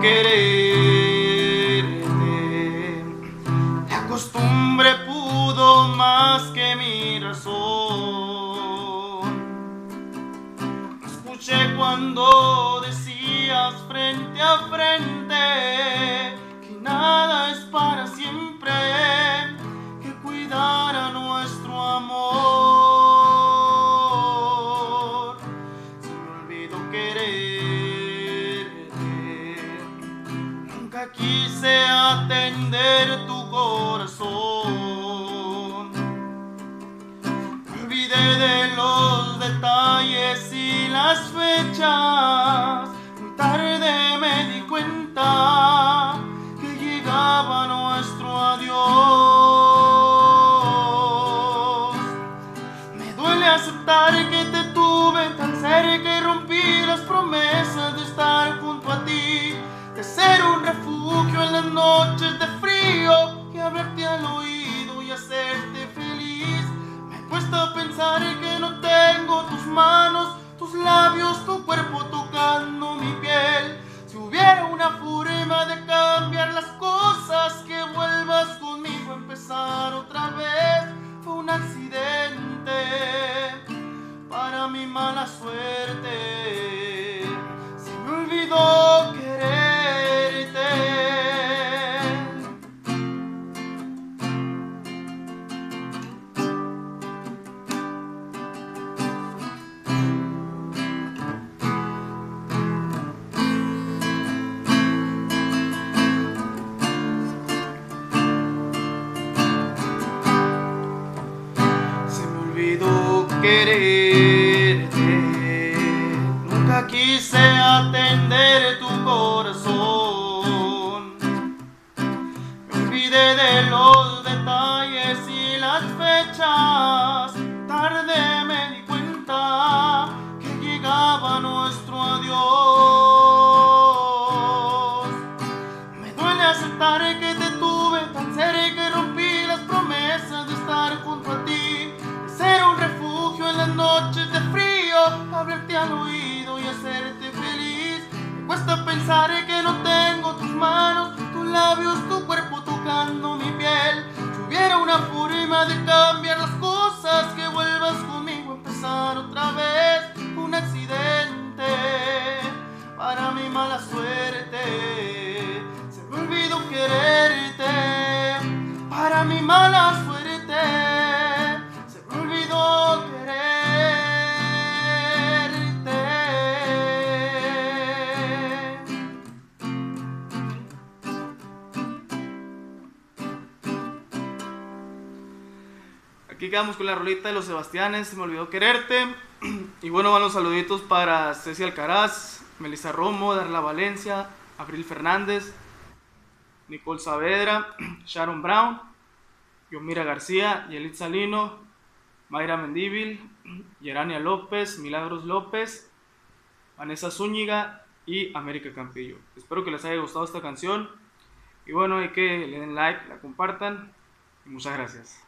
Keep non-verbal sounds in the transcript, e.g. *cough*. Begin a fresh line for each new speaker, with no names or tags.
quererte. La costumbre pudo más que mi razón. Escuché cuando decías frente a frente quise atender tu corazón. Olvidé de los detalles y las fechas. Noches de frío y hablarte al oído y hacerte feliz. Me he puesto a pensar que no tengo tus manos, tus labios, tu cuerpo tocando mi piel. Si hubiera una forma de cambiar las cosas, que vuelvas conmigo a empezar otra vez. Fue un accidente para mi mala suerte. Olvidó quererte. Nunca quise atender tu corazón. Me olvidé de los detalles y las fechas. Cuesta pensar que no tengo tus manos, tus labios, Aquí quedamos con la rolita de los Sebastianes, se me olvidó quererte. *clears throat* Y bueno, van los saluditos para Ceci Alcaraz, Melissa Romo, Darla Valencia, Abril Fernández, Nicole Saavedra, *clears throat* Sharon Brown, Yomira García, Yelit Salino, Mayra Mendíbil, *clears throat* Yerania López, Milagros López, Vanessa Zúñiga y América Campillo. Espero que les haya gustado esta canción. Y bueno, hay que le den like, la compartan. Y muchas gracias.